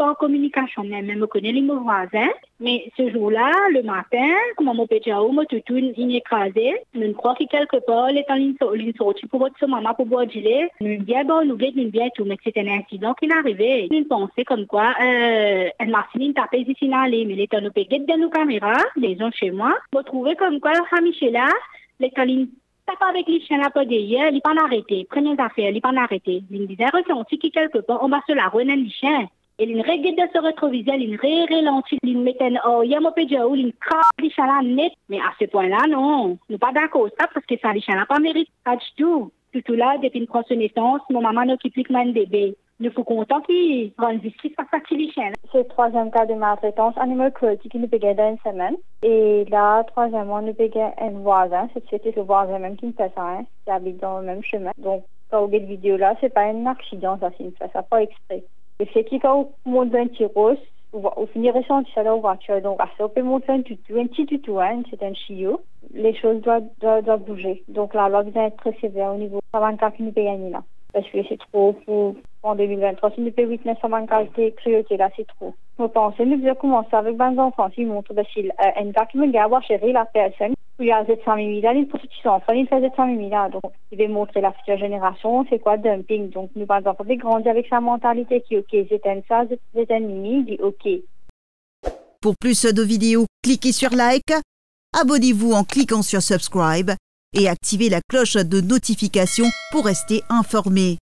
en communication, même, même connaît les voisins. Mais ce jour-là, le matin, mon père moi tout il écrasé, nous crois que quelque part, il est en sortie pour votre maman pour boire du lait. Nous bien bon, nous bien, nous bien tout, mais c'est un incident qui est arrivé. Nous pensons comme quoi, euh, Marceline tapait ici dans les, mais il est en dans nos caméras, les gens chez moi. Vous trouvez comme quoi, Michela, les ligne pas avec les chiens là pas d'hier, il pas arrêté. Prenez les affaires, il pas arrêté. Il disait, ressenti qui quelque part, on va se la renaître les chiens. Et il regarde de ce rétroviseur, il ralentit, il met un oh, il y a mon pédiatre, il craque les chiens là net. Mais à ce point-là, non. Nous pas d'accord ça parce que ça, là pas mérite pas du tout. Tout là, depuis une grosse naissance, mon maman n'occupe mon bébé. Nous faut content qu'il rende justice les chiens. C'est le troisième cas de maltraitance animal cruelty qui nous payait dans une semaine. Et là, troisièmement, nous payait un voisin. C'était le voisin même qui nous fait ça, hein, qui habite dans le même chemin. Donc, quand vous voyez cette vidéo-là, c'est pas un accident, ça, c'est une fait ça pas exprès. Et c'est qui, quand un petit rose, vous finirez sans ça là, voiture. Donc, à on peut montrer un tutu, un petit tutu, hein, c'est un chiot. Les choses doivent, doivent, doivent bouger. Donc, la loi vient être très sévère au niveau de cas qui nous paye là. Parce que c'est trop pour, en 2023. Si nous payons 8 920 qualité cruauté, là, c'est trop. Vous pensez, nous devons commencer avec 20 enfants. Si montrent, parce qu'il un gars qui me garde, chéri, la personne, y a 700 000 là, il faut petits enfants, il fait 700 000 là. Donc, il va montrer la future génération, c'est quoi dumping? Donc, nous, par exemple, on grandir avec sa mentalité qui, OK, c'est un ça, c'est un mini, dit OK. Pour plus de vidéos, cliquez sur like, abonnez-vous en cliquant sur subscribe et activez la cloche de notification pour rester informé.